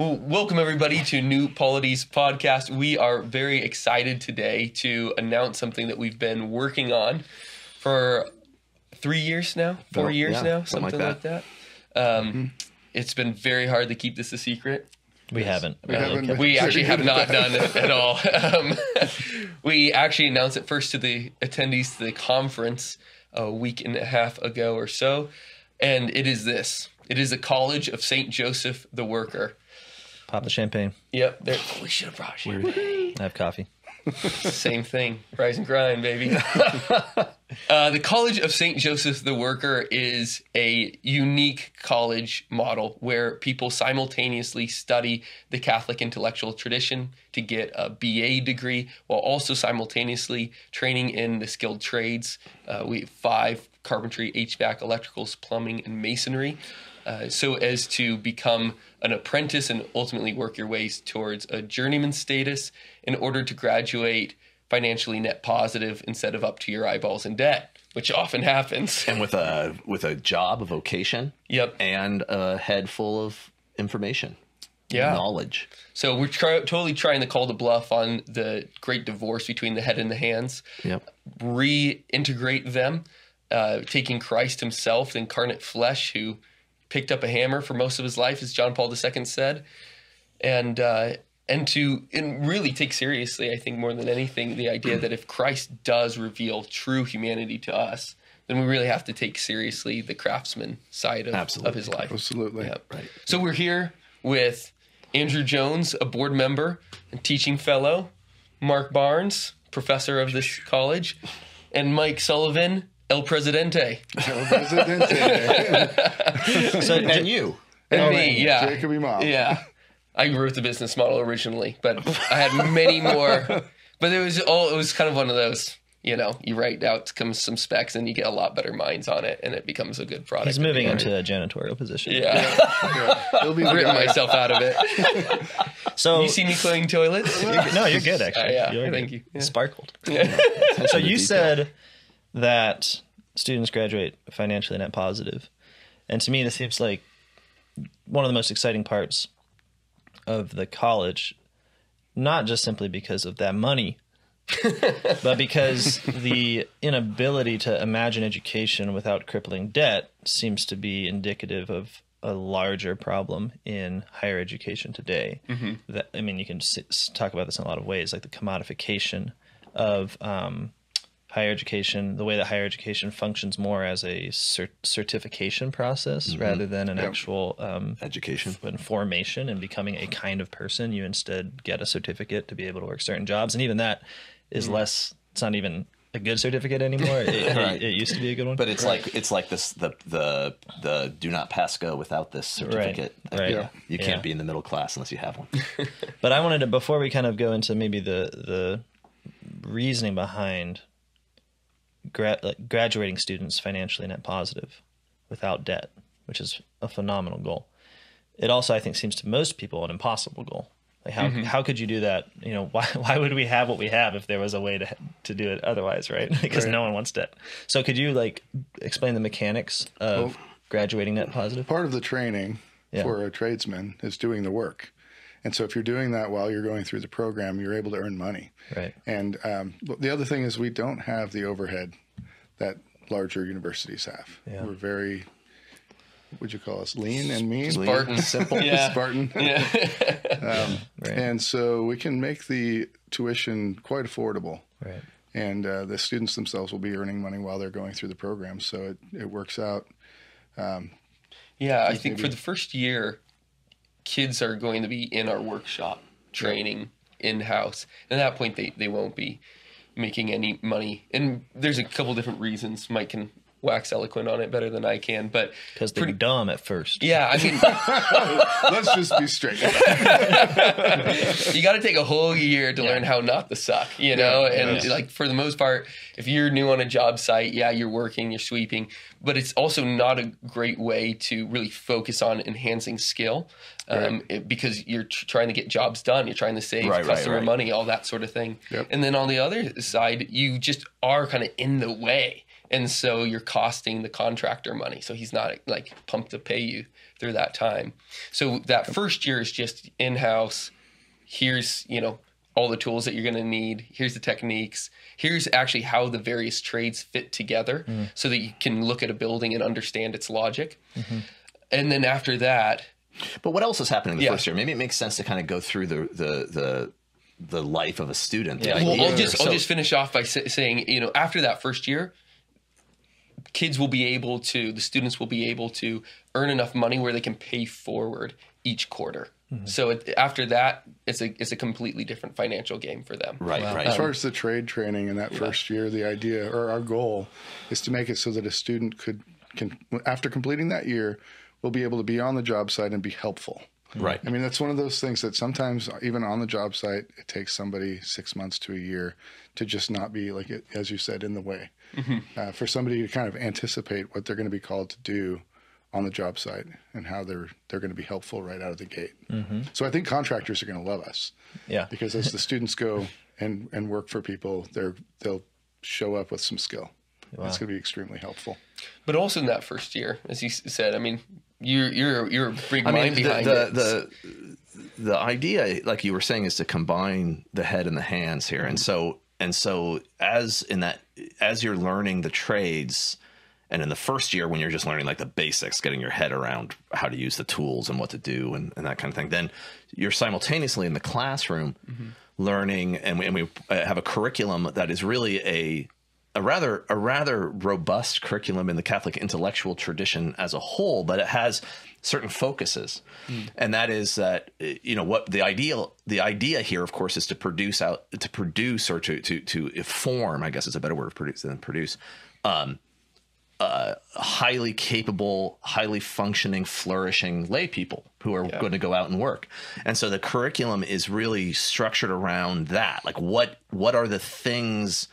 Well, welcome everybody to New Polity's podcast. We are very excited today to announce something that we've been working on for three years now, four Oh, years yeah, now, something something, like like that. Um, It's been very hard to keep this a secret. We haven't. We really haven't kept- We actually have not done it at all. Um, we actually announced it first to the attendees to the conference a week and a half ago or so, and it is this. It is the College of Saint Joseph the Worker. Pop the champagne. Yep, there- we should have brought you. I have coffee. Same thing. Rise and grind, baby. uh, the College of St. Joseph the Worker is a unique college model where people simultaneously study the Catholic intellectual tradition to get a BA degree while also simultaneously training in the skilled trades. Uh, we have five carpentry, HVAC, electricals, plumbing, and masonry. Uh, so as to become an apprentice and ultimately work your ways towards a journeyman status in order to graduate financially net positive instead of up to your eyeballs in debt, which often happens. and with a with a job, a vocation, Yep. and a head full of information, Yeah. knowledge. So we're try- totally trying to call the bluff on the great divorce between the head and the hands, Yep. reintegrate them, uh, taking Christ himself, the incarnate flesh, who picked up a hammer for most of his life, as John Paul II said, and uh, and to and really take seriously, I think more than anything, the idea that if Christ does reveal true humanity to us, then we really have to take seriously the craftsman side of, of his life. Absolutely. Yep. Right. So we're here with Andrew Jones, a board member and teaching fellow, Marc Barnes, professor of this college, and Mike Sullivan, El Presidente. El Presidente. So, And you. And Oh, me, yeah. Jacob Imam. Yeah. I wrote the business model originally, but I had many more. But it was all it was kind of one of those, you know, you write out comes some specs and you get a lot better minds on it and it becomes a good product. he's moving into a janitorial position. Yeah. Yeah. He'll be the Written myself out of it. So You see me cleaning toilets? no, you're good actually. Uh, yeah, You're thank good. you. Yeah. Sparkled. Yeah. So you said that students graduate financially net positive, and to me, this seems like one of the most exciting parts of the college, not just simply because of that money, but because the inability to imagine education without crippling debt seems to be indicative of a larger problem in higher education today. That I mean, you can s- talk about this in a lot of ways, like the commodification of um, higher education, the way that higher education functions more as a cert- certification process rather than an actual um, Education. when formation and becoming a kind of person, you instead get a certificate to be able to work certain jobs, and even that is less. It's not even a good certificate anymore. It, it- Right. it used to be a good one, But it's like it's like this the the the do not pass go without this certificate. right. Yeah. You can't be in the middle class unless you have one. But I wanted to before we kind of go into maybe the the reasoning behind gra- like graduating students financially net positive without debt, which is a phenomenal goal. It also I think seems to most people an impossible goal. Like how mm-hmm. how could you do that? You know, why why would we have what we have if there was a way to to do it otherwise, right? because Right. no one wants debt. So could you like explain the mechanics of Well- graduating net positive? Part of the training Yeah. for a tradesman is doing the work. And so if you're doing that while you're going through the program, you're able to earn money. Right. And um, the other thing is we don't have the overhead that larger universities have. Yeah. We're very, what would you call us, lean and mean? Spartan. Simple. Yeah. Spartan. Yeah. Right. And so we can make the tuition quite affordable. right. And uh, the students themselves will be earning money while they're going through the program. So it, it works out. Yeah, I think for the first year, kids are going to be in our workshop training in house. And at that point, they, they won't be making any money. And there's a couple different reasons. Mike can wax eloquent on it better than I can. But Because they're Pretty- dumb at first. yeah, I mean, Let's just be straight. you got to take a whole year to learn how not to suck, you know? Yeah, and yeah. like for the most part, if you're new on a job site, yeah, you're working, you're sweeping, but it's also not a great way to really focus on enhancing skill um, it- because you're tr- trying to get jobs done, you're trying to save Right, right, customer right. money, all that sort of thing. Yep. And then on the other side, you just are kind of in the way. And so you're costing the contractor money. So he's not like pumped to pay you through that time. So that first year is just in house. Here's you know all the tools that you're going to need. Here's the techniques. Here's actually how the various trades fit together, mm-hmm. so that you can look at a building and understand its logic. Mm-hmm. And then after that, But what else is happening in the Yeah. first year? Maybe it makes sense to kind of go through the the the the life of a student. Yeah. Well, I'll just I'll just finish off by sa- saying, you know, after that first year, kids will be able to, the students will be able to earn enough money where they can pay forward each quarter. Mm-hmm. So it, after that, it's a it's a completely different financial game for them. right, right. As far as the trade training in that first year, the idea or our goal is to make it so that a student could can after completing that year will be able to be on the job site and be helpful. right. I mean, that's one of those things that sometimes, even on the job site, it takes somebody six months to a year to just not be, like, as you said, in the way. Uh, for somebody to kind of anticipate what they're going to be called to do on the job site and how they're they're going to be helpful right out of the gate. So I think contractors are going to love us Yeah. because as the students go and and work for people, they're they'll show up with some skill. It's going to be extremely helpful. But also in that first year, as you said, I mean, you're you're you're a big I mind mean, the, behind the, it. the the idea, like you were saying, is to combine the head and the hands here, and so and so as in that as you're learning the trades, and in the first year when you're just learning like the basics, getting your head around how to use the tools and what to do and, and that kind of thing, then you're simultaneously in the classroom learning, and we, and we uh, have a curriculum that is really a a rather a rather robust curriculum in the Catholic intellectual tradition as a whole, but it has certain focuses, and that is that you know what the ideal the idea here, of course, is to produce out to produce or to to to form. I guess is a better word of produce than produce. Um, uh, highly capable, highly functioning, flourishing lay people who are going to go out and work. And so the curriculum is really structured around that. Like what what are the things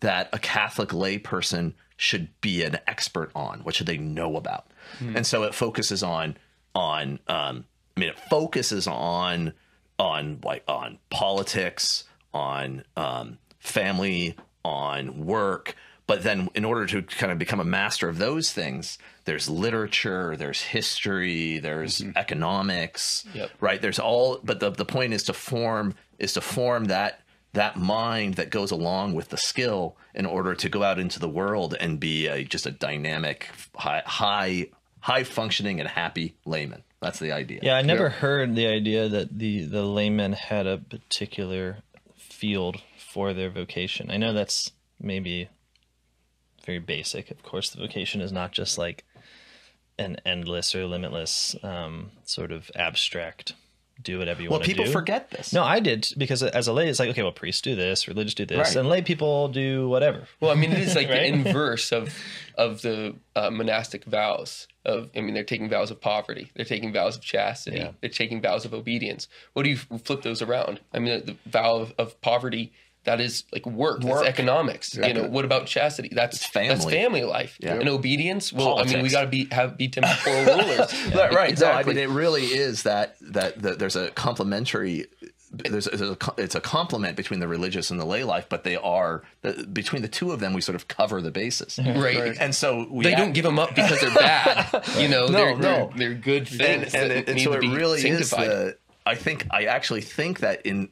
that a Catholic lay person should be an expert on? What should they know about? And so it focuses on on um, I mean it focuses on on like on politics, on um, family, on work. But then, in order to kind of become a master of those things, there's literature, there's history, there's economics, Yep. right? There's all. But the the point is to form is to form that that mind that goes along with the skill in order to go out into the world and be a, just a dynamic, high high high functioning and happy layman. That's the idea. Yeah, I never heard the idea that the the layman had a particular field for their vocation. I know that's maybe very basic. Of course, the vocation is not just like an endless or limitless um, sort of abstract. Do whatever you Well, want to do. Well, people forget this. No, I did because as a lay, it's like okay, well, priests do this, religious do this, Right. and lay people do whatever. Well, I mean, it is like Right? the inverse of of the uh, monastic vows. Of I mean, they're taking vows of poverty. They're taking vows of chastity. Yeah. They're taking vows of obedience. What do you flip those around? I mean, the, the vow of, of poverty that is like work. That's Work. economics. You know, what about chastity? That's It's family. That's family life. Yeah. And obedience. Well, I mean, we got to be have be temporal rulers. Right, right. Exactly. No, I mean, it really is that that, that there's a complementary. There's, there's a, it's a complement between the religious and the lay life, but they are the, between the two of them. We sort of cover the basis, Right. And so we they act- don't give them up because they're bad. You know, No, they're, no. they're they're good things and, that it- and so to it be really sanctified. is the. I think I actually think that in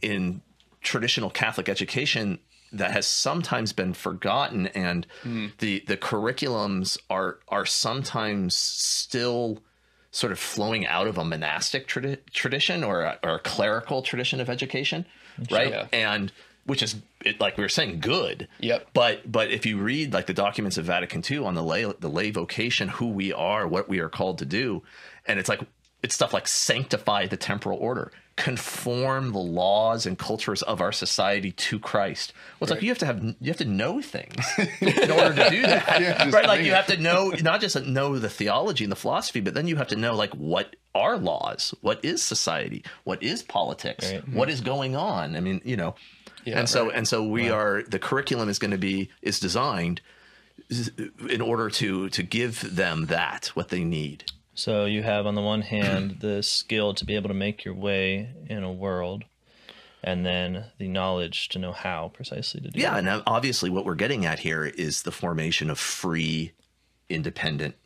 in traditional Catholic education that has sometimes been forgotten, and hmm. the the curriculums are are sometimes still sort of flowing out of a monastic tradi- tradition or a, or a clerical tradition of education, right? And which is it, like we were saying, good. Yep. But but if you read like the documents of Vatican II on the lay the lay vocation, who we are, what we are called to do, and it's like it's stuff like sanctify the temporal order, conform the laws and cultures of our society to Christ. Well, it's like you have to have you have to know things in order to do that, Yeah, right? Like you it. have to know not just know the theology and the philosophy, but then you have to know like what are laws, what is society, what is politics, Right. what is going on. I mean, you know, Yeah, and so and so we are the curriculum is going to be is designed in order to to give them that what they need. So you have on the one hand the skill to be able to make your way in a world, and then the knowledge to know how precisely to do Yeah, it. and uh, obviously what we're getting at here is the formation of free, independent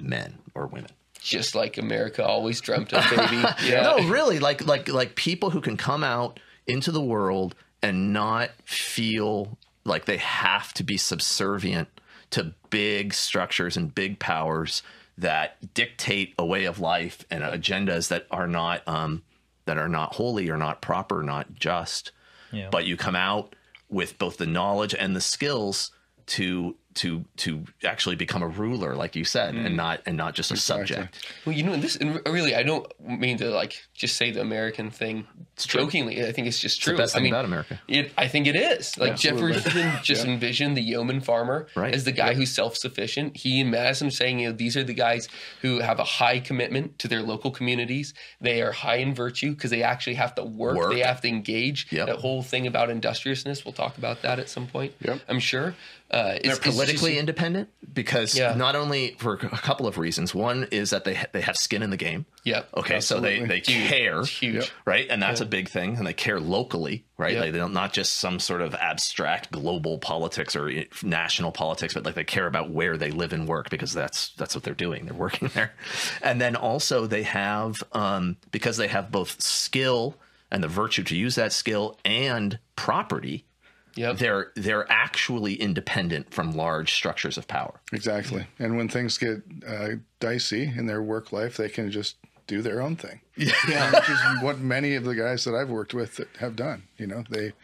men or women. Just like America always dreamt of, baby. Yeah. No, really, like like like people who can come out into the world and not feel like they have to be subservient to big structures and big powers that dictate a way of life and agendas that are not um, that are not holy or not proper, not just. Yeah. But you come out with both the knowledge and the skills to to to actually become a ruler, like you said, and mm. not and not just a subject. Well, you know, this really, I don't mean to like just say the American thing true. jokingly. I think it's just true. the best I thing mean, about America. It, I think it is. Like Absolutely. Jefferson just envisioned the yeoman farmer Right. as the guy who's self-sufficient. He and Madison saying, you know, these are the guys who have a high commitment to their local communities. They are high in virtue because they actually have to work. Work. They have to engage. Yep. That whole thing about industriousness. We'll talk about that at some point. Yep. I'm sure. Uh, it's, They're just- politically independent because Yeah. not only for a couple of reasons. One is that they ha- they have skin in the game. Yep. Okay, so they Absolutely. they care, It's huge. Right? And that's a big thing. And they care locally, right? Yep. Like they don't not just some sort of abstract global politics or eh, national politics, but like they care about where they live and work because that's that's what they're doing. They're working there. And then also they have um, because they have both skill and the virtue to use that skill and property. Yep. They're they're actually independent from large structures of power. Exactly. And when things get uh, dicey in their work life, they can just do their own thing. Yeah. Which is what many of the guys that I've worked with have done. You know, they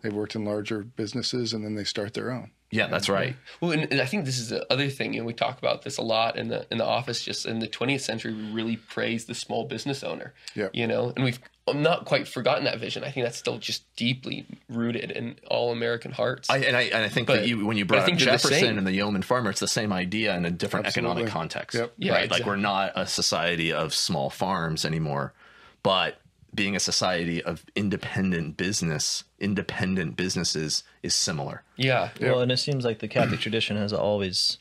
they've worked in larger businesses and then they start their own. Yeah, that's right. Well, and, and I think this is the other thing, and we talk about this a lot in the in the office. Just in the 20th century, we really praise the small business owner. Yep. You know, and we've not quite forgotten that vision. I think that's still just deeply rooted in all American hearts. I, and I and I think But- that you when you but brought up think they're the Jefferson and the yeoman farmer, it's the same idea in a different economic context. Yep. Yeah, right. Like we're not a society of small farms anymore, but being a society of independent business, independent businesses is similar. yeah. Well, and it seems like the Catholic tradition has always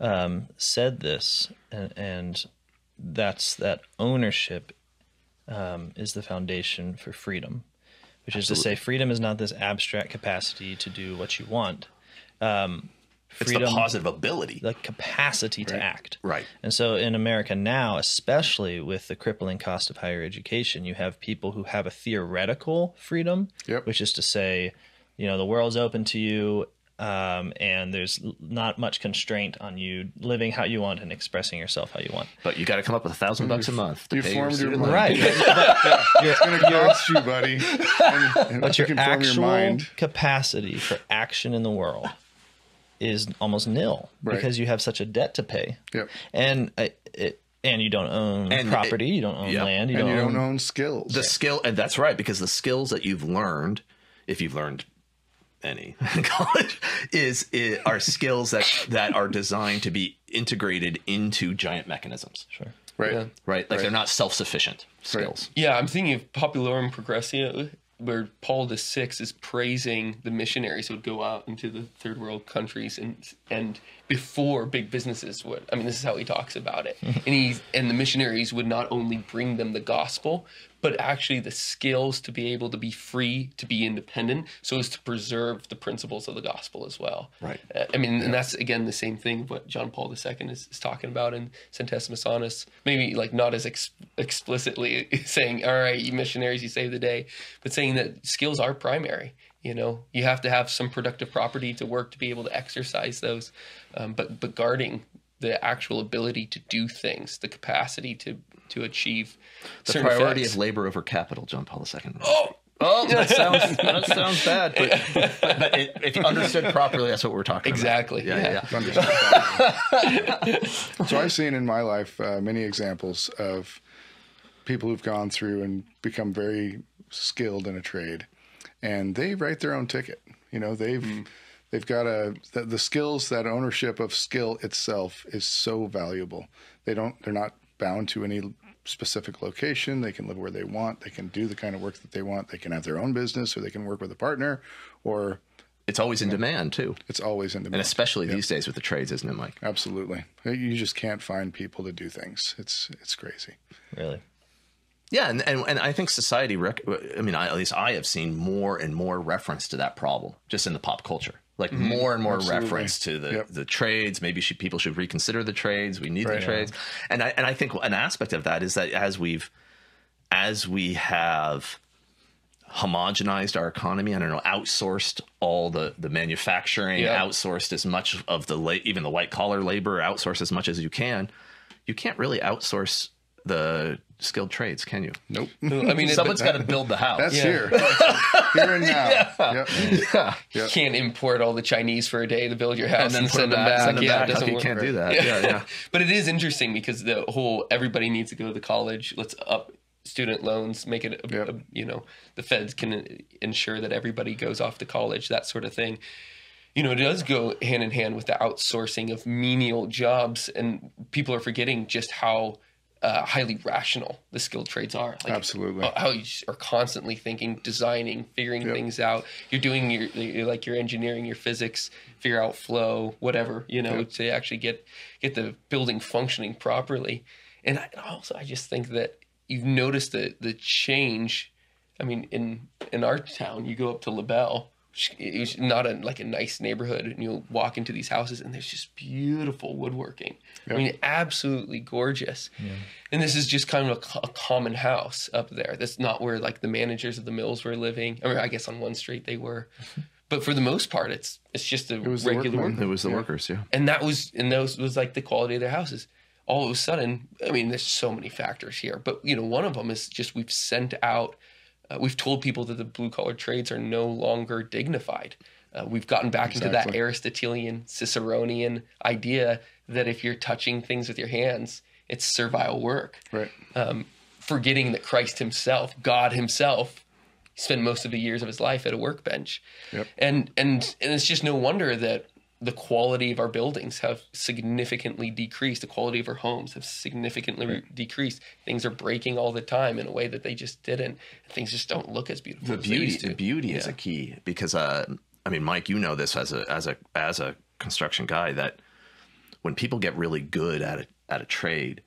um, said this, and, and that's that ownership um, is the foundation for freedom, which is to say, freedom is not this abstract capacity to do what you want. Um, It's freedom, the positive ability. the capacity to act. Right. And so in America now, especially with the crippling cost of higher education, you have people who have a theoretical freedom, Yep. which is to say, you know, the world's open to you um, and there's not much constraint on you living how you want and expressing yourself how you want. But you got to come up with a thousand bucks a month to You pay formed your student mind. loan. Right. It's going to cost you, buddy. And, and but your can form your actual mind. capacity for action in the world is almost nil Right. because you have such a debt to pay. Yep. And uh, it, and you don't own And it- property, you don't own yeah. land, you And don't you own don't own skills. The skill, and that's right, because the skills that you've learned, if you've learned any in college, is, is are skills that that are designed to be integrated into giant mechanisms. Sure. right. Yeah. Right, like Right. they're not self-sufficient skills. Yeah, I'm thinking of Populorum Progressio, where Paul the VI is praising the missionaries who would go out into the third world countries and and before big businesses would. I mean, this is how he talks about it. and he and the missionaries would not only bring them the gospel, but actually the skills to be able to be free, to be independent, so as to preserve the principles of the gospel as well. Right. Uh, I mean, and that's again the same thing what John Paul II is, is talking about in Centesimus Annus. Maybe like not as ex- explicitly saying, "All right, you missionaries, you save the day," but saying that skills are primary. You know, you have to have some productive property to work to be able to exercise those, um, but but guarding the actual ability to do things, the capacity to to achieve The priority effects. of labor over capital, John Paul II. Oh, Oh, that sounds that sounds bad, but, but it, if you understood properly, that's what we're talking Exactly, about. Yeah, yeah. yeah. Understand. so I've seen in my life uh, many examples of people who've gone through and become very skilled in a trade, and they write their own ticket. You know, they've they've got a the, the skills that ownership of skill itself is so valuable. They don't they're not bound to any specific location. They can live where they want. They can do the kind of work that they want. They can have their own business, or they can work with a partner, or It's always in demand too, it's always in demand. and demand. especially these days with the trades, isn't it, Mike? Absolutely. You just can't find people to do things. It's it's crazy. Really. Yeah, and, and, and I think society, rec- I mean, I, at least I have seen more and more reference to that problem just in the pop culture. Like mm-hmm. more and more Absolutely. reference to the, Yep. the trades. Maybe should, people should reconsider the trades. We need Right. the trades, and I and I think an aspect of that is that as we've as we have homogenized our economy, I don't know, outsourced all the the manufacturing, outsourced as much of the la- even the white collar labor, outsourced as much as you can. You can't really outsource the skilled trades, can you? Nope. I mean, Someone's got to build the house. That's Yeah. here. here and now. Yep. yeah. you can't import all the Chinese for a day to build your house and, put send them back. Send them yeah, back. it doesn't you work. can't do right. that. Yeah, yeah. but it is interesting because the whole everybody needs to go to the college. Let's up student loans, make it, a, Yep. a- you know, the feds can ensure that everybody goes off to college, that sort of thing. You know, it does go hand in hand with the outsourcing of menial jobs, and people are forgetting just how uh, highly rational the skilled trades are. Like, Absolutely. uh, How you are constantly thinking, designing, figuring Yep. things out. You're doing your you're like your engineering, your physics, figure out flow, whatever you know, to actually get get the building functioning properly. And I, also, I just think that you've noticed the the change. I mean, in in our town, you go up to LaBelle. Which is not a like a nice neighborhood, and you'll walk into these houses, and there's just beautiful woodworking. I mean, absolutely gorgeous. And this is just kind of a, a common house up there. That's not where like the managers of the mills were living. I mean, I guess on one street they were, but for the most part, it's it's just a was the regular workmen. It was the workers, yeah. and that was and those was like the quality of their houses all of a sudden i mean there's so many factors here but you know one of them is just we've sent out uh, we've told people that the blue collar trades are no longer dignified uh, we've gotten back into that aristotelian ciceronian idea that if you're touching things with your hands it's servile work Right. um, forgetting that christ himself god himself spent most of the years of his life at a workbench Yep. and and and it's just no wonder that the quality of our buildings have significantly decreased. The quality of our homes have significantly re- decreased. Things are breaking all the time in a way that they just didn't. Things just don't look as beautiful the as they beauty used to. the beauty is a key because uh i mean mike you know this as a as a as a construction guy that when people get really good at a at a trade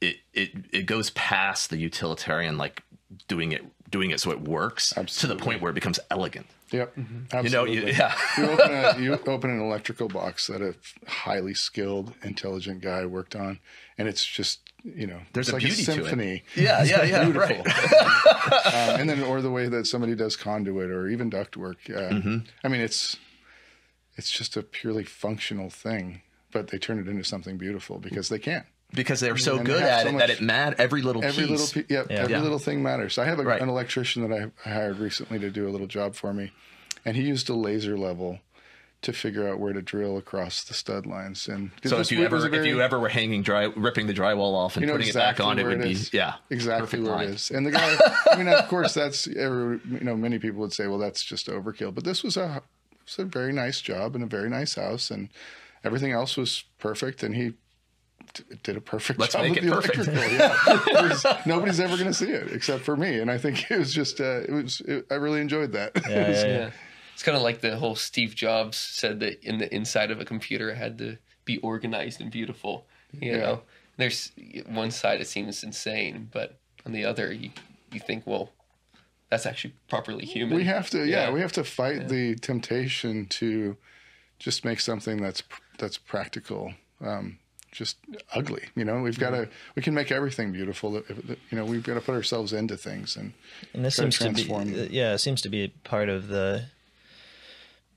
it it it goes past the utilitarian like doing it doing it so it works to the point where it becomes elegant Yep. you know you, yeah you open a you open an electrical box that a highly skilled, intelligent guy worked on, and it's just you know There's it's a like beauty a to it. symphony. yeah yeah yeah Beautiful. right um, and then or the way that somebody does conduit or even ductwork. Uh, Mm-hmm. I mean, it's it's just a purely functional thing, but they turn it into something beautiful because they can. Because they're so And good at so it that it mad every little Every piece little, pe- yep, every Yeah. little thing matters. I have a, Right. an electrician that I, I hired recently to do a little job for me, and he used a laser level to figure out where to drill across the stud lines. And 'cause so if you ever was a if you ever were hanging dry ripping the drywall off and you know putting exactly it back on it where would be is. yeah exactly where line. it is. And the guy, I mean, of course, that's every you know many people would say, well, that's just overkill. But this was a it was a very nice job and a very nice house, and everything else was perfect. And he d- did a perfect Let's job make with it the perfect. electrical. Yeah, was- nobody's ever going to see it except for me. And I think it was just uh, it was it, I really enjoyed that. Yeah, yeah, yeah. yeah it's kind of like the whole steve jobs said that in the inside of a computer it had to be organized and beautiful you Yeah. know there's one side it seems insane but on the other you, you think well that's actually properly human We have to, yeah, Yeah. we have to fight the temptation to just make something that's that's practical, um, just ugly. You know, we've got to we can make everything beautiful. If- if- You know, we've got to put ourselves into things, and And this seems to be, transform. yeah, it seems to be part of the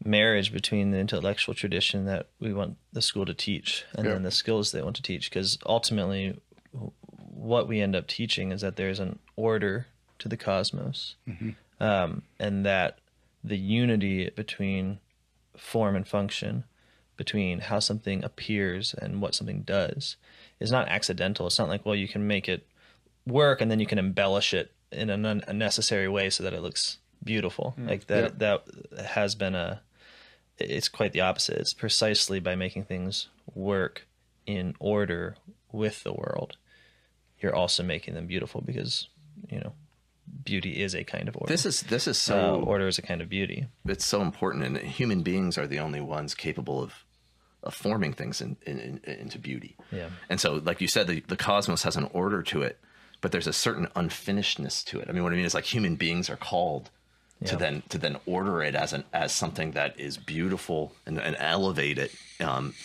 marriage between the intellectual tradition that we want the school to teach and Yeah. then the skills they want to teach. Because ultimately, what we end up teaching is that there's an order to the cosmos, um, and that the unity between form and function, between how something appears and what something does, is not accidental. It's not like, well, you can make it work and then you can embellish it in an un- unnecessary way so that it looks beautiful. Like that that has been a it's quite the opposite. It's precisely by making things work in order with the world. You're also making them beautiful because, you know, beauty is a kind of order. this is this is Uh, so order is a kind of beauty. it's so important and human beings are the only ones capable of forming things in, in, in, into beauty Yeah. and so like you said the, the cosmos has an order to it but there's a certain unfinishedness to it. I mean, what I mean is like human beings are called to then to then order it as an as something that is beautiful and, and elevate it um,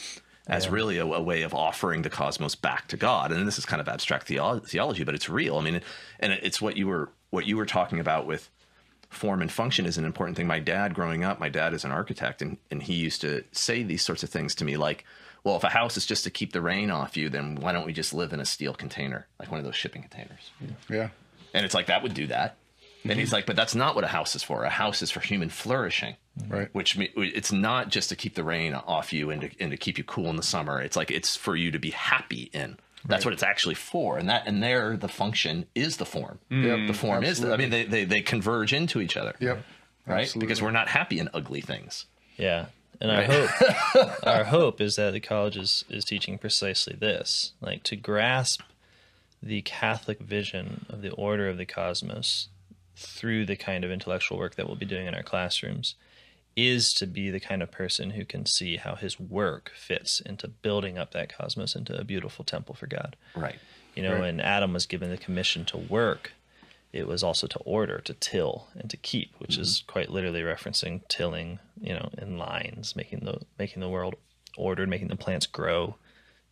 as really a, a way of offering the cosmos back to God. And this is kind of abstract theo- theology, but it's real. I mean, and it's what you were what you were talking about with form and function is an important thing. My dad, growing up, my dad is an architect, and, and he used to say these sorts of things to me like, well, if a house is just to keep the rain off you, then why don't we just live in a steel container, like one of those shipping containers? Yeah. And it's like, that would do that. And he's like, but that's not what a house is for. A house is for human flourishing. Right. Which it's not just to keep the rain off you and to, and to keep you cool in the summer. It's like it's for you to be happy in. That's what it's actually for. And that and there the function is the form. Mm. Yep. The form is. The, I mean, they, they they converge into each other. Yep. Right. Absolutely. Because we're not happy in ugly things. Yeah. And our Right. hope our hope is that the college is, is teaching precisely this. Like to grasp the Catholic vision of the order of the cosmos through the kind of intellectual work that we'll be doing in our classrooms is to be the kind of person who can see how his work fits into building up that cosmos into a beautiful temple for God. Right. You know, Right. when Adam was given the commission to work, it was also to order, to till, and to keep, which mm-hmm. is quite literally referencing tilling, you know, in lines, making the making the world ordered, making the plants grow,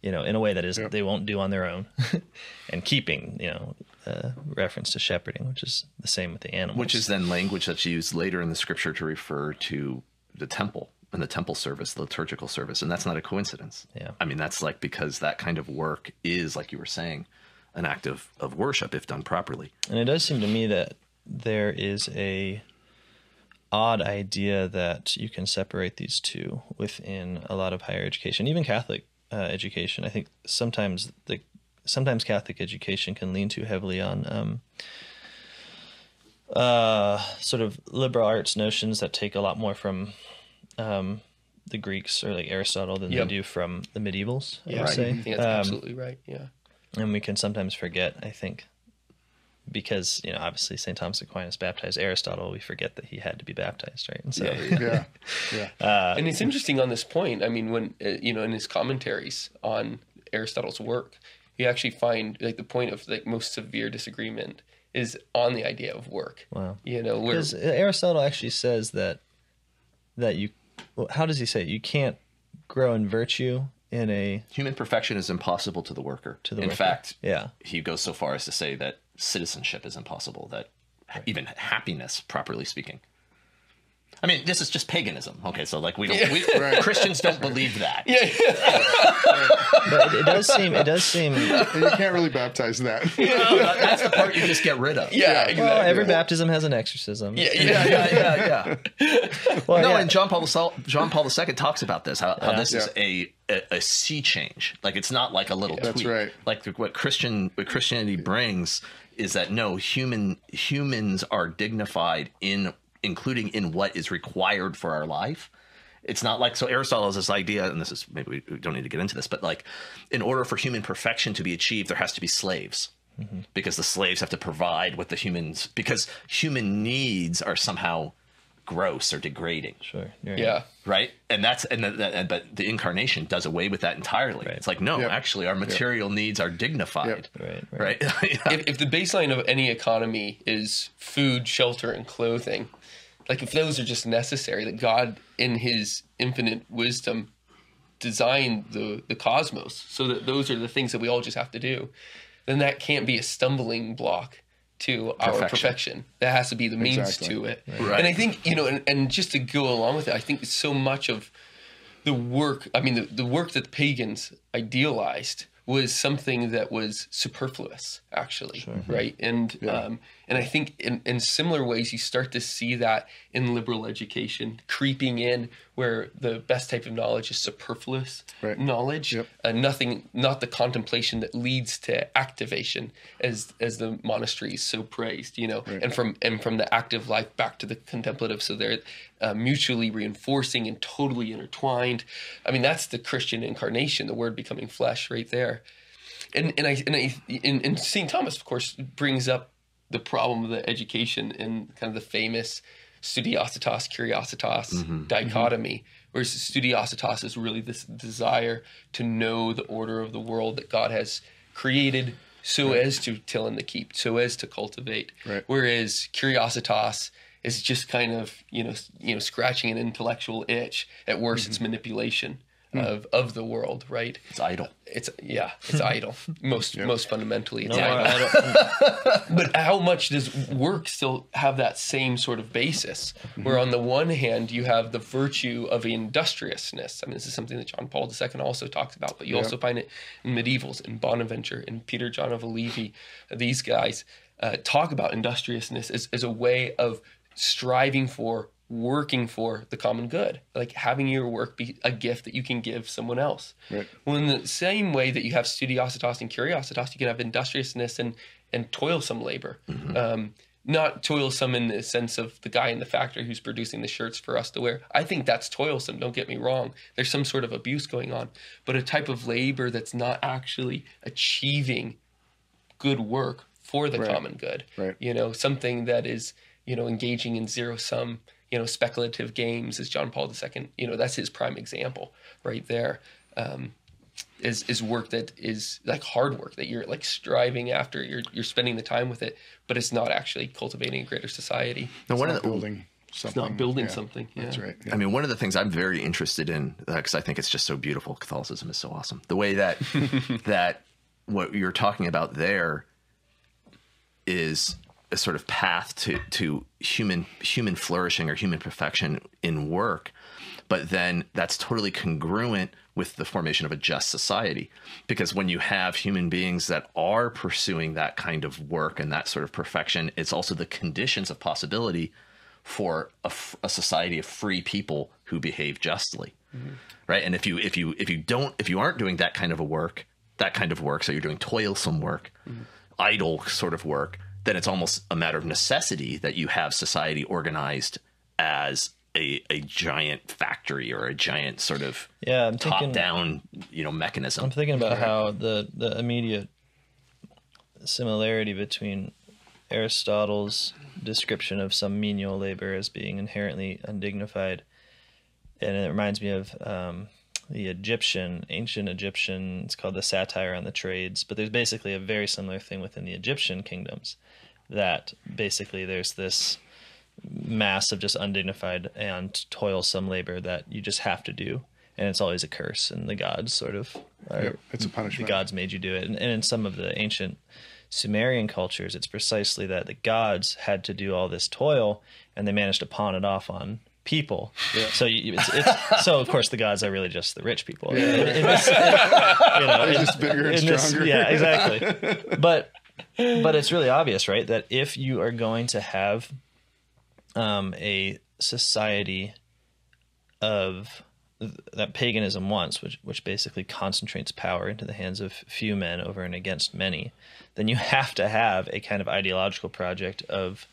you know, in a way that is Yep. they won't do on their own, and keeping, you know, uh, reference to shepherding, which is the same with the animals. Which is then language that's used later in the scripture to refer to the temple and the temple service, the liturgical service. And that's not a coincidence. Yeah. I mean, that's like because that kind of work is, like you were saying, an act of, of worship if done properly. And it does seem to me that there is a odd idea that you can separate these two within a lot of higher education, even Catholic uh, education. I think sometimes the sometimes Catholic education can lean too heavily on um, uh, sort of liberal arts notions that take a lot more from um, the Greeks or like Aristotle than Yep. they do from the medievals. I Yeah, would I think that's Um, absolutely right. Yeah. and we can sometimes forget i think because you know obviously st thomas aquinas baptized aristotle we forget that he had to be baptized right and so Yeah. Yeah. and it's interesting on this point. I mean, when uh, you know in his commentaries on Aristotle's work, you actually find like the point of like most severe disagreement is on the idea of work. Wow. You know, where because uh, aristotle actually says that that you well, how does he say it? you can't grow in virtue in a Human perfection is impossible to the worker. To the in worker. fact, yeah he goes so far as to say that citizenship is impossible, that even happiness, properly speaking. I mean, this is just paganism. Okay, so like we don't, we, Right. Christians don't believe that. yeah, but it, it does seem it does seem And you can't really baptize that. No, that- that's the part you just get rid of. yeah, exactly. well every baptism has an exorcism yeah, yeah, yeah, yeah, yeah, yeah. well, no, yeah. and John Paul II, John Paul II talks about this. How, how this is a, a a sea change. Like it's not like a little tweak. That's right. Like what Christian what Christianity brings is that no human humans are dignified in including in what is required for our life. It's not like so Aristotle has this idea, and this is maybe we- we don't need to get into this, but like in order for human perfection to be achieved, there has to be slaves. Mm-hmm. Because the slaves have to provide what the humans because human needs are somehow gross or degrading sure you're yeah. Right? And that's and, the, the, but the incarnation does away with that entirely. Right. it's like no Yep. actually our material needs are dignified. Right right, right, Yeah. If, if the baseline of any economy is food, shelter, and clothing, like if those are just necessary, that God in His infinite wisdom designed the the cosmos so that those are the things that we all just have to do, then that can't be a stumbling block to our Perfection. perfection. That has to be the means Exactly. to it. Right. And I think you know, and, and just to go along with it, I think so much of the work i mean the, the work that the pagans idealized was something that was superfluous actually right and um, and i think in, in similar ways you start to see that in liberal education creeping in where the best type of knowledge is superfluous Right. knowledge Yep. uh, nothing not the contemplation that leads to activation as as the monastery is so praised you know and from and from the active life back to the contemplative so they're uh, mutually reinforcing and totally intertwined i mean that's the christian incarnation the word becoming flesh right there and and i and i and, and st thomas of course brings up the problem of the education and kind of the famous studiositas curiositas dichotomy whereas studiositas is really this desire to know the order of the world that god has created so as to till in the keep, so as to cultivate. Right. Whereas curiositas is just kind of you know you know scratching an intellectual itch. At worst, Mm-hmm. it's manipulation Mm. of of the world. Right. It's idle. It's yeah, it's idle. Most most fundamentally, it's No, idle. I don't- But how much does work still have that same sort of basis? Where on the one hand you have the virtue of industriousness. I mean, this is something that John Paul II also talks about, but you Yeah. also find it in medievals, in Bonaventure, in Peter John Olivi. These guys uh, talk about industriousness as, as a way of striving for, working for the common good, like having your work be a gift that you can give someone else. Right. Well, in the same way that you have studiositas and curiositas, you can have industriousness and and toilsome labor. Um, not toilsome in the sense of the guy in the factory who's producing the shirts for us to wear. I think that's toilsome. Don't get me wrong. There's some sort of abuse going on, but a type of labor that's not actually achieving good work for the Right. common good. Right. You know, something that is you know engaging in zero sum you know speculative games as John Paul II. You know, that's his prime example right there. Um, is is work that is like hard work that you're like striving after. You're you're spending the time with it, but it's not actually cultivating a greater society. Now, one Not of the, building something. It's not building Yeah, something. Yeah. That's right. I mean, one of the things I'm very interested in, because I think it's just so beautiful. Catholicism is so awesome. The way that that what you're talking about there is a sort of path to to human human flourishing or human perfection in work, but then that's totally congruent with the formation of a just society. Because when you have human beings that are pursuing that kind of work and that sort of perfection, it's also the conditions of possibility for a society of free people who behave justly. Mm-hmm. Right? And if you if you if you don't if you aren't doing that kind of a work that kind of work so you're doing toilsome work mm-hmm. idle sort of work then it's almost a matter of necessity that you have society organized as a, a giant factory or a giant sort of yeah, I'm top thinking. down you know mechanism I'm thinking about how the the immediate similarity between Aristotle's description of some menial labor as being inherently undignified, and it reminds me of um, the Egyptian, ancient Egyptian. It's called the Satire on the Trades, but there's basically a very similar thing within the Egyptian kingdoms, that basically there's this mass of just undignified and toilsome labor that you just have to do. And it's always a curse and the gods sort of are, Yep, it's a punishment. the gods made you do it. And, and in some of the ancient sumerian cultures it's precisely that the gods had to do all this toil and they managed to pawn it off on people. So you, it's, it's so of course the gods are really just the rich people. In- in this- you know, in- just bigger and in this- yeah exactly. But but it's really obvious right that if you are going to have um, a society of that paganism wants, which which basically concentrates power into the hands of few men over and against many, then you have to have a kind of ideological project of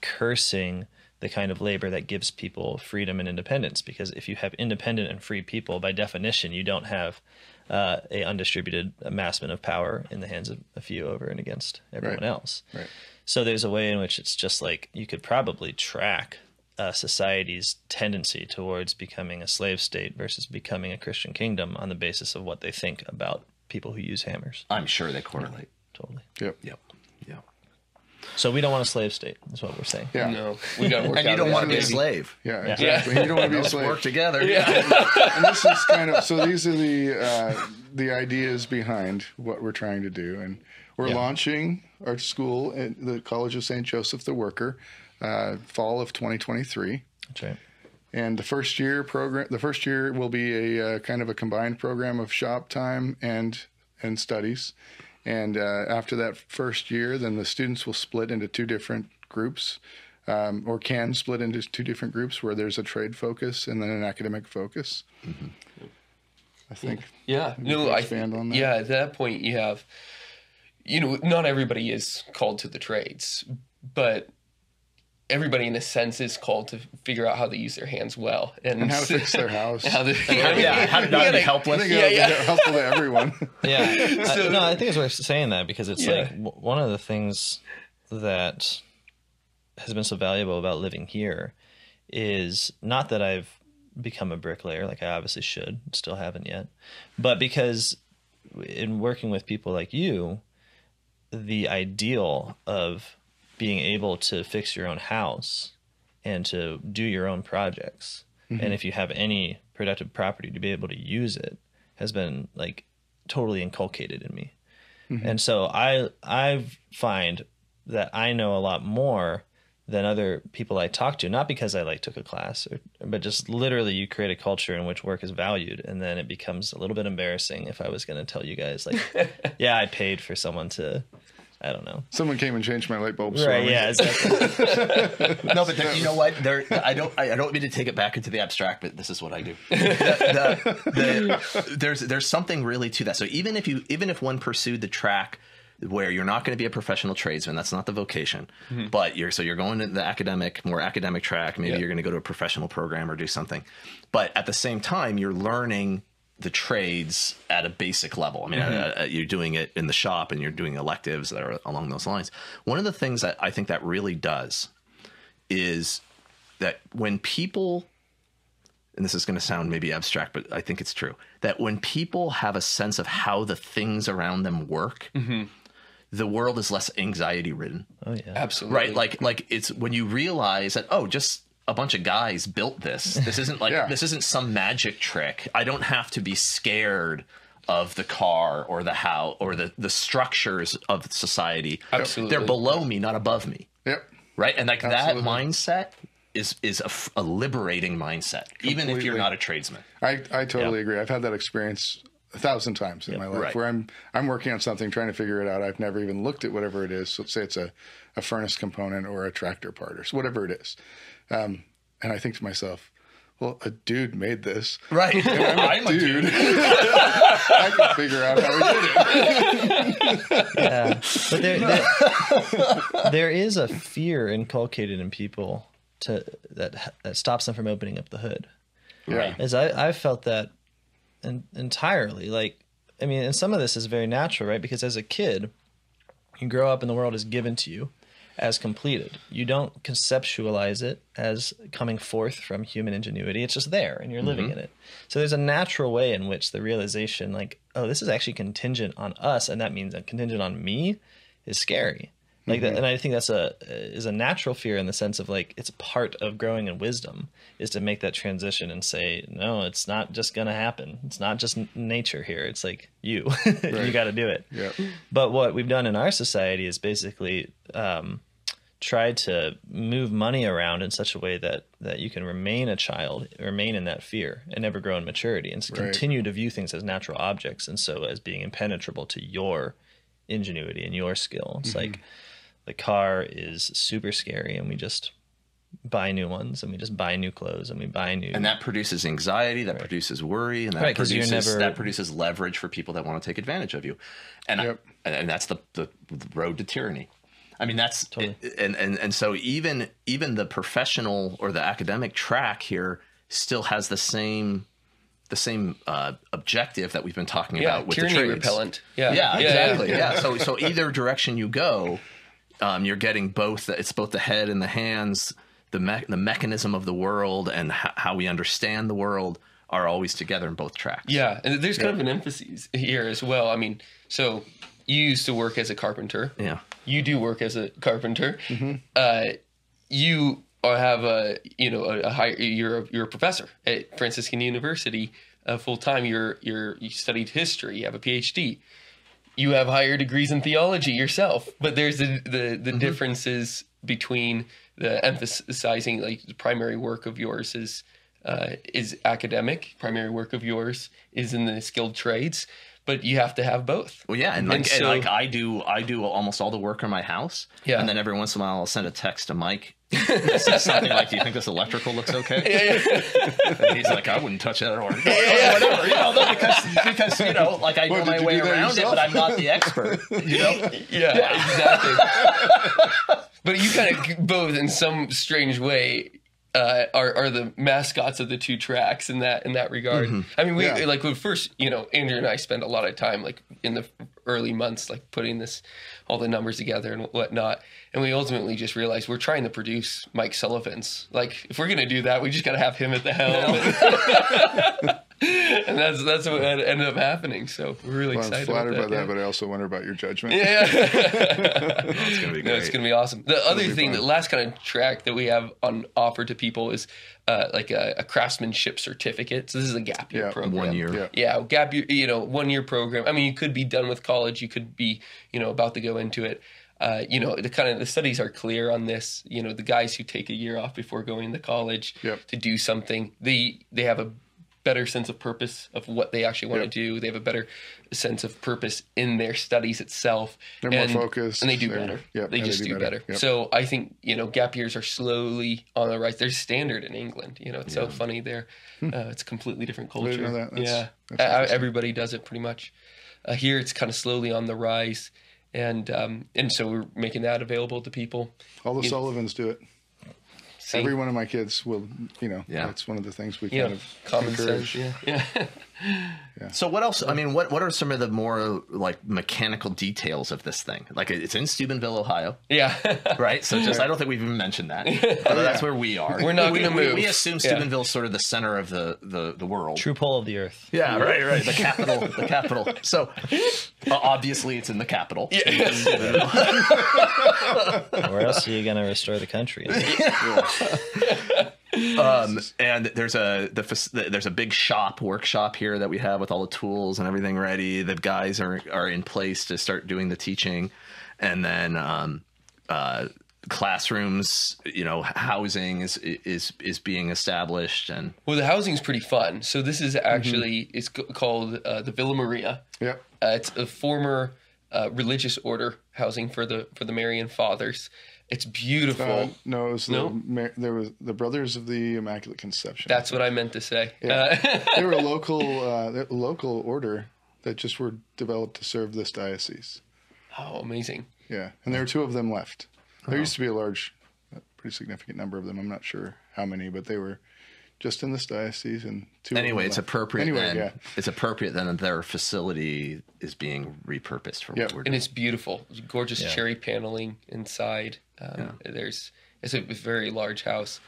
cursing the kind of labor that gives people freedom and independence. Because if you have independent and free people, by definition, you don't have uh, a undistributed amassment of power in the hands of a few over and against everyone Right. else. Right. So there's a way in which it's just like you could probably track uh, society's tendency towards becoming a slave state versus becoming a Christian kingdom on the basis of what they think about people who use hammers. i'm sure they correlate Totally. Yep. yep yep So we don't want a slave state. That's what we're saying. Yeah. No, we got to work and you don't want to be a slave Yeah, exactly. You don't want to be a let's slave. work together and this is kind of so these are the uh, the ideas behind what we're trying to do and we're Yeah. launching our school at the college of st joseph the worker uh, fall of 2023 That's right. and the first year program the first year will be a uh, kind of a combined program of shop time and and studies and uh, after that first year then the students will split into two different groups um, or can split into two different groups where there's a trade focus and then an academic focus i think Yeah, no, I expand on that? yeah. At that point, you have, you know, not everybody is called to the trades, but everybody, in a sense, is called to figure out how to use their hands well and, and how to fix their house how to, yeah how to not You be gotta- I helpless Yeah, it'll yeah. helpful to everyone Yeah. So- I, no, I think it's worth saying that because it's Yeah. like w- one of the things that has been so valuable about living here is not that I've become a bricklayer, like I obviously should, still haven't yet, but because in working with people like you, the ideal of being able to fix your own house and to do your own projects. And mm-hmm. if you have any productive property to be able to use it has been like totally inculcated in me. Mm-hmm. And so I I find that I know a lot more than other people I talk to, not because I like took a class, or, but just literally you create a culture in which work is valued, and then it becomes a little bit embarrassing if I was going to tell you guys like, yeah, I paid for someone to, I don't know, Someone came and changed my light bulbs. right? me. Yeah, exactly. no, but there, you know what? There, I don't. I, I don't mean to take it back into the abstract, but this is what I do. The- the- the- there's there's something really to that. So even if you even if one pursued the track where you're not going to be a professional tradesman, that's not the vocation, mm-hmm. but you're so you're going to the academic, more academic track. Maybe Yeah. you're going to go to a professional program or do something, but at the same time, you're learning the trades at a basic level. I mean, uh, uh, you're doing it in the shop and you're doing electives that are along those lines. One of the things that I think that really does is that when people and this is going to sound maybe abstract but i think it's true that when people have a sense of how the things around them work the world is less anxiety ridden Oh yeah, Absolutely. right like like it's when you realize that oh just a bunch of guys built this this isn't like Yeah. this isn't some magic trick i don't have to be scared of the car or the how or the the structures of society Absolutely. they're below me not above me Yep. right and like Absolutely. that mindset is is a liberating mindset even if you're not a tradesman I, I totally Yeah. agree. I've had that experience a thousand times in my life right. where I'm I'm working on something, trying to figure it out. I've never even looked at whatever it is. So let's say it's a, a furnace component or a tractor part or s- whatever it is. Um, and I think to myself, well, a dude made this. right I'm a dude. I can figure out how he did it. yeah. But there, there, there is a fear inculcated in people to that that stops them from opening up the hood. Yeah. As I I felt that en- entirely. Like, I mean, and some of this is very natural, right? Because as a kid, you grow up and the world is given to you as completed. You don't conceptualize it as coming forth from human ingenuity. It's just there and you're living mm-hmm. in it. So there's a natural way in which the realization, like, oh, this is actually contingent on us, and that means that contingent on me is scary. Like that, and I think that's a is a natural fear in the sense of like it's part of growing in wisdom is to make that transition and say no, it's not just gonna happen. It's not just n- nature here. It's like you, you got to do it. Yeah. But what we've done in our society is basically um, tried to move money around in such a way that that you can remain a child, remain in that fear, and never grow in maturity, and Right. continue to view things as natural objects, and so as being impenetrable to your ingenuity and your skill. It's like the car is super scary, and we just buy new ones, and we just buy new clothes, and we buy new. and that produces anxiety that produces worry and that Right, 'cause you're produces never- that produces leverage for people that want to take advantage of you and Yep. I, and that's the, the the road to tyranny i mean that's Totally. and, and and so even even the professional or the academic track here still has the same the same uh, objective that we've been talking Yeah, about with tyranny the trades. repellent. Yeah. yeah, Yeah, exactly. yeah. Yeah. So so either direction you go, um, you're getting both. It's both the head and the hands. The me- the mechanism of the world and h- how we understand the world are always together in both tracks. Yeah, and there's kind of an emphasis here as well. I mean, so you used to work as a carpenter. Yeah. You do work as a carpenter. Uh, you are- have a you know a, a high. You're a, you're a professor at Franciscan University uh, full time. You're you're you studied history. You have a PhD. You have higher degrees in theology yourself, but there's the the, the differences between the emphasizing like the primary work of yours is uh, is academic. Primary work of yours is in the skilled trades, but you have to have both. Well, yeah, and like, And and like I do, I do almost all the work in my house. Yeah. And then every once in a while, I'll send a text to Mike. that says something like, "Do you think this electrical looks okay?" And he's like, "I wouldn't touch that or whatever." You know, because because you know, like I know Well, did my way do that around it, but I'm not the expert. You know. Yeah, exactly. but you kind of both, in some strange way, uh, are are the mascots of the two tracks in that in that regard. I mean, we Yeah. like when first, you know, Andrew and I spent a lot of time like in the early months, like putting this all the numbers together and whatnot, and we ultimately just realized we're trying to produce Mike Sullivan's. Like, if we're gonna do that, we just got to have him at the helm. and that's that's what ended up happening. So we're really Well, I'm excited flattered about by that. that, but I also wonder about your judgment. yeah. It's gonna be No, it's gonna be awesome. The other thing, fun. the last kind of track that we have on offer to people is uh, like a, a craftsmanship certificate. So this is a gap year Yeah, program. One year. Yeah. Yeah, gap year, you know, one year program. I mean, you could be done with college. You could be, you know, about to go into it. Uh, you know, the kind of the studies are clear on this. You know, the guys who take a year off before going to college Yep. to do something, they they have a better sense of purpose of what they actually want Yep. to do. They have a better sense of purpose in their studies itself. They're more focused. and they do better. yep, they and they just do do better. better. Yep. So I think you know gap years are slowly on the rise. They're standard in England. You know, it's so funny there. Uh, it's a completely different culture. Hmm. know that. That's- yeah, that's everybody does it pretty much. Uh, here, it's kind of slowly on the rise, and um, and so we're making that available to people. All the You- Sullivans do it. See? Every one of my kids will, you know, Yeah. that's one of the things we you kind know, of common encourage. sense. Yeah, yeah. So what else? I mean, what what are some of the more like mechanical details of this thing? Like it's in Steubenville, Ohio, yeah. right? So just I don't think we've even mentioned that. Although that's where we are. We're not We- gonna move. We assume Yeah. Steubenville's sort of the center of the the, the world. True pole of the earth. Yeah, right, right. The capital, the capital. So uh, obviously it's in the capital. Where else are you going to restore the country? Um, and there's a the, there's a big shop workshop here that we have with all the tools and everything ready. The guys are are in place to start doing the teaching, and then um, uh, classrooms, you know, housing is is is being established, and Well, the housing is pretty fun. So this is actually it's called uh, the Villa Maria. Yeah, Uh, it's a former uh, religious order housing for the for the Marian Fathers. It's beautiful. Uh, no, it was No? Mar- there was the Brothers of the Immaculate Conception. That's what I meant to say. Yeah. Uh, they were a local, uh, local order that just were developed to serve this diocese. oh, amazing. Yeah, and there were two of them left. There used to be a large, pretty significant number of them. I'm not sure how many, but they were just in this diocese and two. anyway, it's left. appropriate. Anyway, then, yeah, it's appropriate then that their facility is being repurposed for Yep. what we're And doing. it's beautiful. Gorgeous Yeah. cherry paneling inside. Um, There's it's a very large house.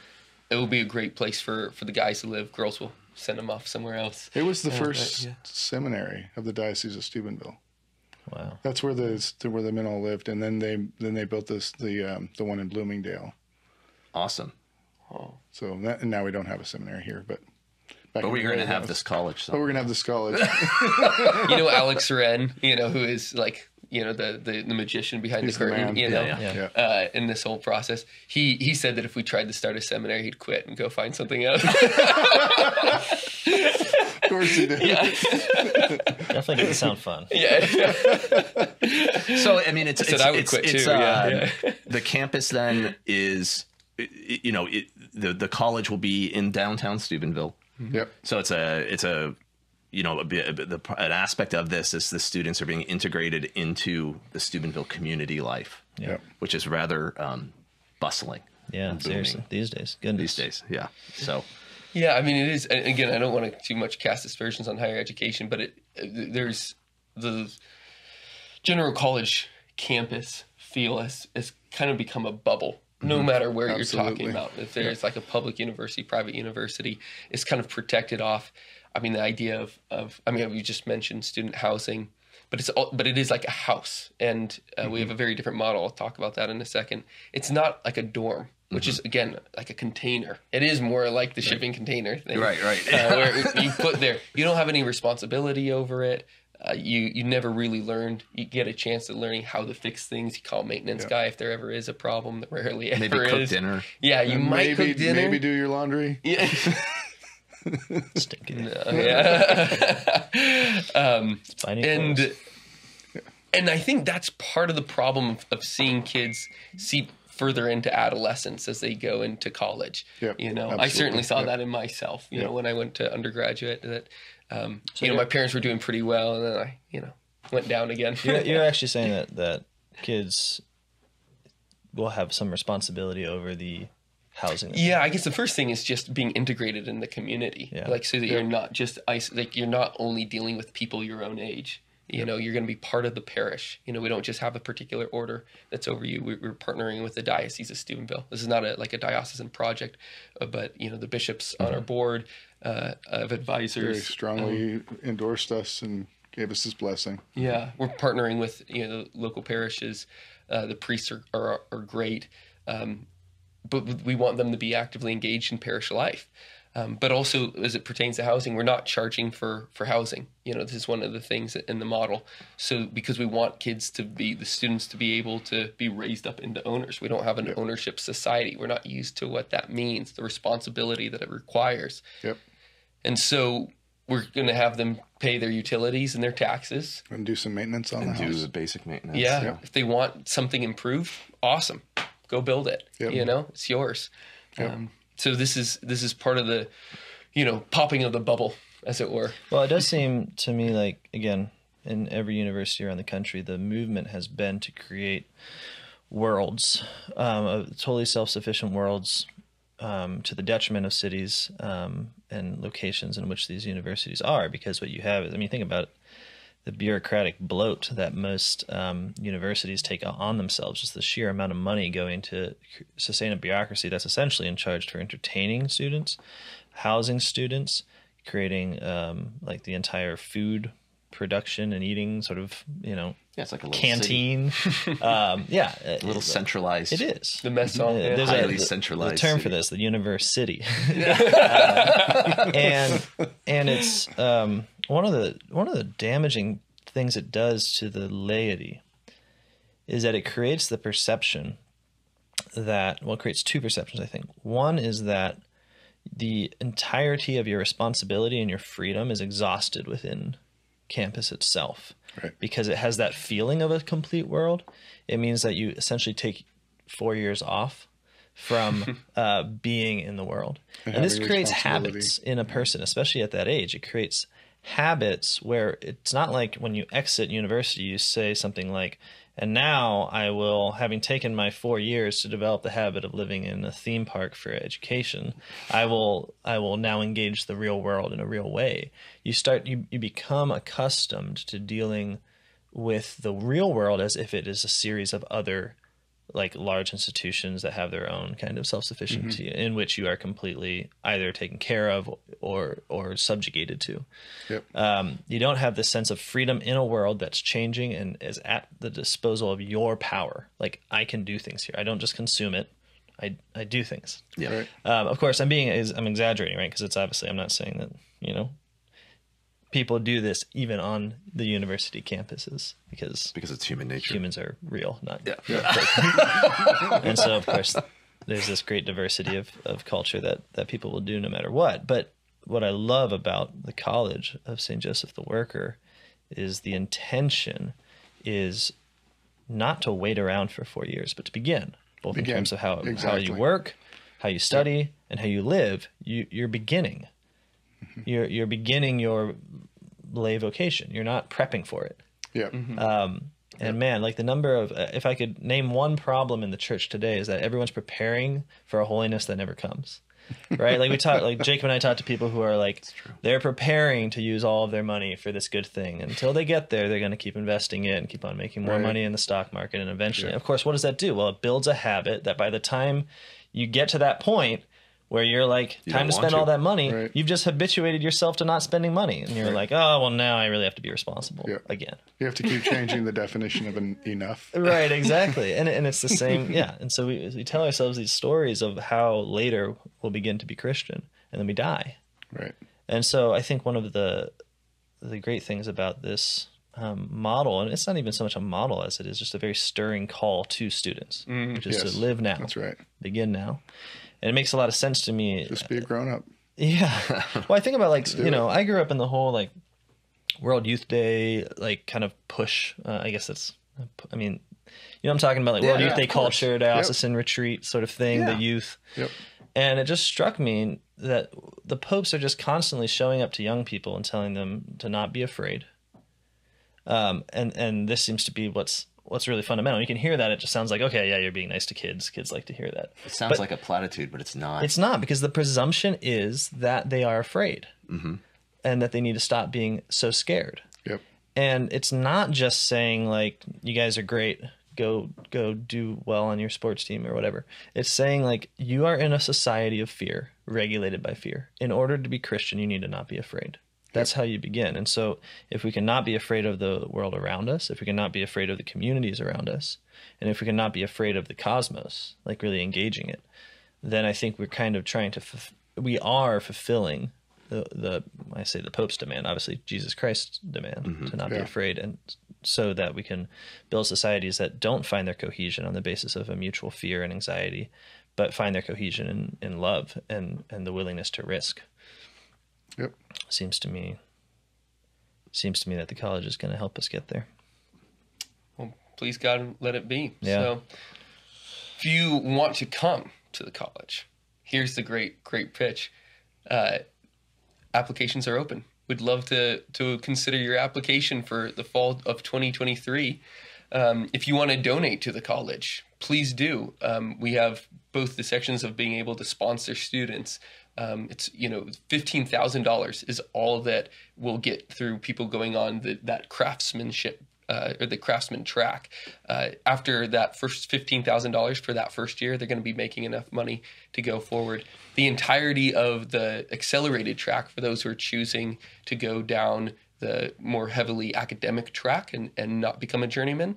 It will be a great place for for the guys to live. Girls will send them off somewhere else. it was the Yeah, first yeah. seminary of the diocese of Steubenville. Wow. That's where the where the men all lived, and then they then they built this the um, the one in Bloomingdale. awesome. So that, and now we don't have a seminary here, but. Back But we're going to have this college. So. But we're gonna have this college. You know Alex Wren, you know who is like you know the the, the magician behind He's the the curtain. man. You know. Yeah, yeah. yeah. uh, in this whole process. He he said that if we tried to start a seminary, he'd quit and go find something else. Of course he did. Definitely doesn't sound fun. yeah, So I mean, it's said it's, I would it's, quit it's, too, uh, yeah. the campus then is, you know, it, the the college will be in downtown Steubenville. Yep. So it's a it's a you know a bit, a the, an aspect of this is the students are being integrated into the Steubenville community life, Yep. which is rather um, bustling Yeah, seriously. These days. Goodness. these days. Yeah. So yeah. I mean, it is. Again, I don't want to too much cast aspersions on higher education, but it there's the general college campus feel has, has kind of become a bubble. No matter where you're talking about, if there's like a public university, private university, it's kind of protected off. I mean, the idea of, of I mean, you just mentioned student housing, but it's all, but it is like a house, and uh, we have a very different model. I'll talk about that in a second. It's not like a dorm, which is again like a container. It is more like the shipping container thing, Right, right. uh, where you put there, you don't have any responsibility over it. Uh, you you never really learned. You get a chance at learning how to fix things. You call maintenance Yeah. guy if there ever is a problem. There rarely ever maybe cook is. dinner. Yeah, you And might maybe cook dinner. maybe do your laundry. Yeah. Stinky. No, yeah. um, and clothes. and I think that's part of the problem of, of seeing kids see further into adolescence as they go into college. Yep, you know, I certainly saw Yep. that in myself. You know, when I went to undergraduate, that um, So you know my parents were doing pretty well, and then I you know went down again. you're, you're actually saying that that kids will have some responsibility over the housing. Yeah, I guess the first thing is just being integrated in the community, Yeah. like so that you're not just ice, like you're not only dealing with people your own age. You know, you're going to be part of the parish. You know, we don't just have a particular order that's over you. We- We're partnering with the diocese of Steubenville. This is not a like a diocesan project, uh, but you know, the bishops on our board, uh, of advisors. Very strongly endorsed us and gave us his blessing. Yeah, we're partnering with you know the local parishes. Uh, the priests are are, are great, um, but we want them to be actively engaged in parish life. Um, but also, as it pertains to housing, we're not charging for for housing. You know, this is one of the things in the model. So, because we want kids to be the students to be able to be raised up into owners, we don't have an ownership society. We're not used to what that means, the responsibility that it requires. Yep. And so, we're going to have them pay their utilities and their taxes. And do some maintenance on and the do house. the basic maintenance. Yeah. Yeah. If they want something improved, awesome. Go build it. Yep. You know, it's yours. Yep. Um, so this is this is part of the, you know, popping of the bubble, as it were. Well, it does seem to me like again, in every university around the country, the movement has been to create worlds, um, of totally self-sufficient worlds, um, to the detriment of cities um, and locations in which these universities are. Because what you have is, I mean, think about it, the bureaucratic bloat that most um, universities take on themselves, just the sheer amount of money going to sustain a bureaucracy that's essentially in charge for entertaining students, housing students, creating um, like the entire food production and eating sort of you know Yeah, it's like a little canteen. um, yeah, a little centralized. It is. The mess hall. Yeah. there's Highly a, the- centralized The term for this, the universe city, Uh, and and it's um, one of the one of the damaging things it does to the laity is that it creates the perception that well, it creates two perceptions. I think one is that the entirety of your responsibility and your freedom is exhausted within campus itself Right. because it has that feeling of a complete world. It means that you essentially take four years off from uh, being in the world. And And, this creates habits in a person, especially at that age. It creates habits where it's not like when you exit university, you say something like, and now I will, having taken my four years to develop the habit of living in a theme park for education, I will, I will now engage the real world in a real way. You start, you, you become accustomed to dealing with the real world as if it is a series of other like large institutions that have their own kind of self-sufficiency Mm-hmm. in which you are completely either taken care of or or subjugated to Yep. um, you don't have this sense of freedom in a world that's changing and is at the disposal of your power like i can do things here i don't just consume it i, I do things Yeah. Right. um, of course i'm being i'm exaggerating right because it's obviously i'm not saying that you know people do this even on the university campuses because Because it's human nature. humans are real not Yeah. and so of course there's this great diversity of, of culture that that people will do no matter what but what i love about the college of st joseph the worker is the intention is not to wait around for four years but to begin both in terms of how, how you work how you study and how you live. You, you're beginning. Mm-hmm. you're you're beginning your lay vocation. You're not prepping for it. Yep. um, and man, like the number of, uh, if I could name one problem in the church today, is that everyone's preparing for a holiness that never comes. Right? Like we talk, like Jacob and I talk to people who are like, they're preparing to use all of their money for this good thing. Until they get there, they're going to keep investing it and keep on making more Right. money in the stock market. And eventually, Yeah. of course, what does that do? Well, it builds a habit that by the time you get to that point, where you're like, You time to spend to. all that money, Right. you've just habituated yourself to not spending money. And you're Right. like, oh, well, now I really have to be responsible Yeah. again. You have to keep changing the definition of an enough. right exactly and, and it's the same yeah and so we, we tell ourselves these stories of how later we'll begin to be christian and then we die Right. and so i think one of the the great things about this um, model and it's not even so much a model as it is just a very stirring call to students which is Yes. to live now That's right. begin now and it makes a lot of sense to me Just be a grown up. yeah. Well, I think about like you it. know, I grew up in the whole like World Youth Day like kind of push. Uh, I guess that's. I mean, you know, I'm talking about like World Yeah, Youth yeah, Day culture, diocesan retreat sort of thing. The youth, Yep. and it just struck me that the popes are just constantly showing up to young people and telling them to not be afraid. Um, and and this seems to be what's what's really fundamental. You can hear that; it just sounds like okay, yeah, you're being nice to kids. Kids like to hear that. It sounds But- like a platitude, but it's not. It's not because the presumption is that they are afraid and that they need to stop being so scared. Yep. And it's not just saying, like, you guys are great, go go do well on your sports team or whatever. It's saying like you are in a society of fear, regulated by fear. In order to be Christian, you need to not be afraid. That's how you begin. And so if we cannot be afraid of the world around us, if we cannot be afraid of the communities around us, and if we cannot be afraid of the cosmos, like really engaging it, then I think we're kind of trying to we are fulfilling the the I say the Pope's demand, obviously Jesus Christ's demand mm-hmm. to not be afraid, and so that we can build societies that don't find their cohesion on the basis of a mutual fear and anxiety, but find their cohesion in, in love and and the willingness to risk. Yep. Seems to me seems to me that the college is going to help us get there. Well, please God, let it be. Yeah. So, if you want to come to the college, here's the great, great pitch. Uh, applications are open. We'd love to to consider your application for the fall of 2023. Um, if you want to donate to the college, please do. Um, we have both the sections of being able to sponsor students. Um, it's you know fifteen thousand dollars is all that we'll get through people going on the, that craftsmanship uh, or the craftsman track. Uh, after that first fifteen thousand dollars for that first year, they're going to be making enough money to go forward. The entirety of the accelerated track for those who are choosing to go down the more heavily academic track and, and not become a journeyman,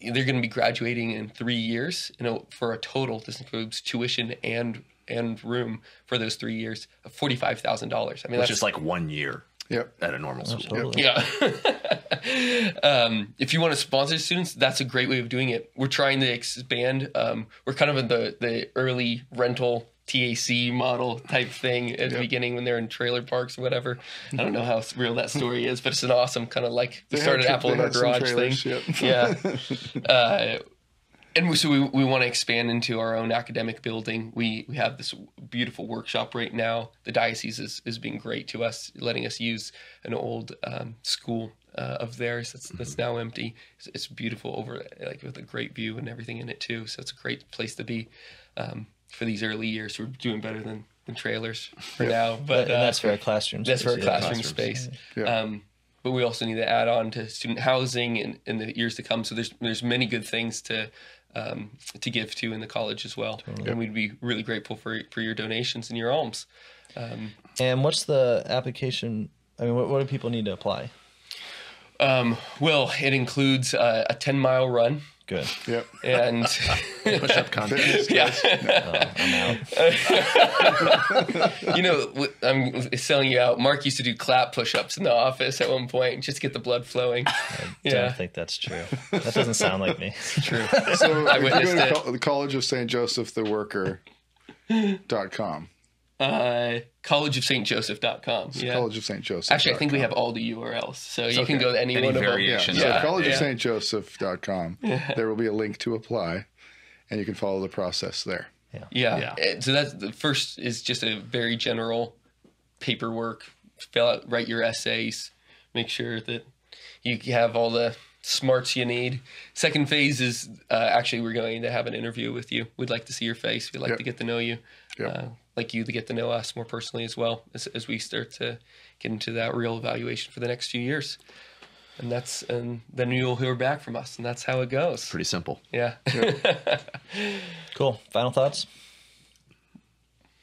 they're going to be graduating in three years. You know, for a total, this includes tuition and and room for those three years of forty five thousand dollars. I mean, Which that's is like one year Yep. at a normal school. Totally. yeah. um, if you want to sponsor students, that's a great way of doing it. We're trying to expand. Um, we're kind of in the the early rental TAC model type thing at the beginning when they're in trailer parks or whatever. I don't know how real that story is, but it's an awesome kind of like we They started had- Apple in our garage thing. yep. Yeah. Uh, and we, so we, we want to expand into our own academic building. We we have this beautiful workshop right now. The diocese is, is being great to us, letting us use an old um, school uh, of theirs that's that's now empty. It's, it's beautiful over like with a great view and everything in it too. So it's a great place to be um, for these early years. We're doing better than, than trailers for now, but and uh, that's for our classrooms. that's for a Yeah. classroom classrooms. space. Yeah. Um, but we also need to add on to student housing in, in the years to come. So there's there's many good things to um, to give to in the college as well, and we'd be really grateful for for your donations and your alms. Um, And what's the application? I mean, what, what do people need to apply? um, well, it includes uh, a 10 mile run Good. Yep. and Push up contest. yeah. Oh, I'm out. you know, I'm selling you out. Marc used to do clap push-ups in the office at one point, just to get the blood flowing. I Yeah. don't think that's true. That doesn't sound like me. True. So I if you go to it. col- the College of St. Joseph the Worker dot com. Uh, collegeofstjoseph.com. Yeah. College of St. Joseph. Actually, I think we have all the URLs, so you can go to any, Any one of them. variation. Yeah. Yeah. So college yeah. of St. Joseph.com. There will be a link to apply and you can follow the process there. Yeah. Yeah. Uh, So that's the first is just a very general paperwork. Fill out, write your essays, make sure that you have all the smarts you need. Second phase is uh, actually we're going to have an interview with you. We'd like to see your face. We'd like Yep. to get to know you. Yep. Uh, like you to get to know us more personally as well as, as we start to get into that real evaluation for the next few years. And that's and then you'll hear back from us, and that's how it goes. Pretty simple. Yeah. Cool. Final thoughts?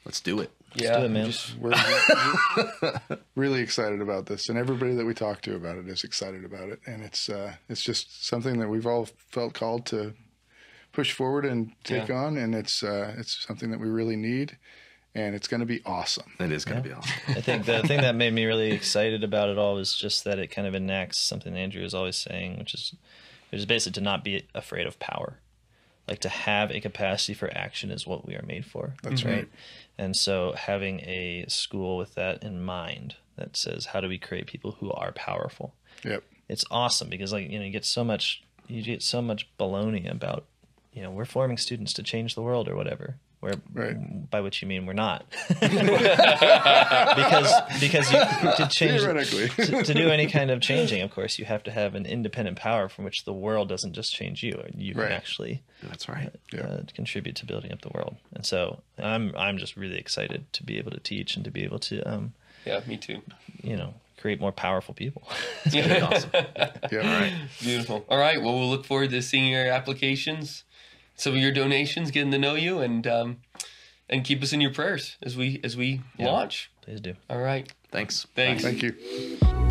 Let's do it. yeah. do it, man. Just- We're really excited about this, and everybody that we talk to about it is excited about it. And it's uh, it's just something that we've all felt called to push forward and take Yeah. on, and it's uh, it's something that we really need, and it's going to be awesome. It is going to be awesome. I think the thing that made me really excited about it all was just that it kind of enacts something Andrew is always saying, which is, which is basically to not be afraid of power. Like to have a capacity for action is what we are made for. That's right. right. And so having a school with that in mind that says, how do we create people who are powerful? Yep. It's awesome because like, you know, you get so much, you get so much baloney about, you know, we're forming students to change the world or whatever. Where, Right. by which you mean we're not, because because you, to change Theoretically. to, to do any kind of changing, of course, you have to have an independent power from which the world doesn't just change you. You can actually That's right. Yeah. uh, contribute to building up the world. And so I'm I'm just really excited to be able to teach and to be able to um, yeah, me too. you know create more powerful people. Yeah. awesome. Yeah. All right. Beautiful. All right. Well, we'll look forward to seeing your applications, some of your donations, getting to know you, and um, and keep us in your prayers as we as we Yeah. launch. Please do. All right. Thanks. Thanks. Thank you.